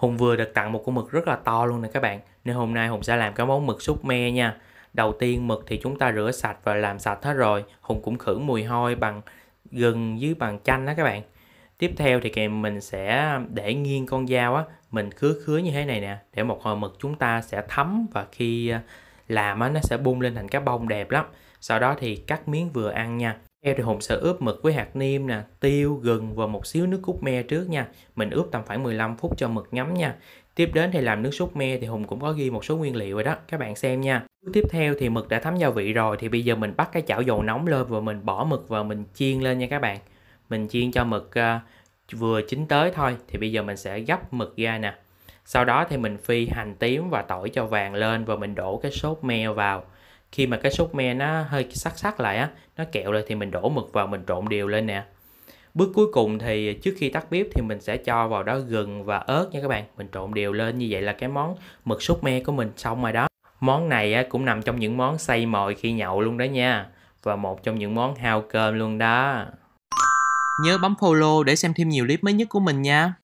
Hùng vừa được tặng một con mực rất là to luôn nè các bạn. Nên hôm nay Hùng sẽ làm cái món mực súp me nha. Đầu tiên mực thì chúng ta rửa sạch và làm sạch hết rồi. Hùng cũng khử mùi hôi bằng gừng với bằng chanh đó các bạn. Tiếp theo thì kèm mình sẽ để nghiêng con dao á, mình khứa khứa như thế này nè, để một hồi mực chúng ta sẽ thấm và khi à, làm á nó sẽ bung lên thành cái bông đẹp lắm. Sau đó thì cắt miếng vừa ăn nha. Theo thì Hùng sẽ ướp mực với hạt niêm nè, tiêu, gừng và một xíu nước cốt me trước nha. Mình ướp tầm khoảng 15 phút cho mực ngấm nha. Tiếp đến thì làm nước sốt me thì Hùng cũng có ghi một số nguyên liệu rồi đó, các bạn xem nha. Tiếp theo thì mực đã thấm gia vị rồi thì bây giờ mình bắt cái chảo dầu nóng lên và mình bỏ mực vào mình chiên lên nha các bạn. Mình chiên cho mực uh, vừa chín tới thôi thì bây giờ mình sẽ gấp mực ra nè. Sau đó thì mình phi hành tím và tỏi cho vàng lên và mình đổ cái sốt me vào khi mà cái sốt me nó hơi sắc sắc lại á nó kẹo lại thì mình đổ mực vào mình trộn đều lên nè. Bước cuối cùng thì trước khi tắt bếp thì mình sẽ cho vào đó gừng và ớt nha các bạn. Mình trộn đều lên như vậy là cái món mực sốt me của mình xong rồi đó. Món này á, cũng nằm trong những món say mồi khi nhậu luôn đó nha. Và một trong những món hao cơm luôn đó. Nhớ bấm follow để xem thêm nhiều clip mới nhất của mình nha.